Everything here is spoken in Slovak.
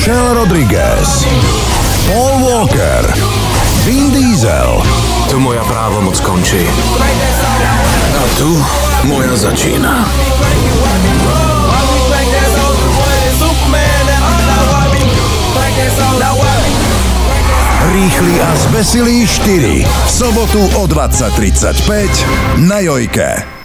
Michelle Rodriguez, Paul Walker, Vin Diesel. Tu moja právomoc končí. A tu moja začína. Rýchly a zbesilí 4. V sobotu o 20.35 na Jojke.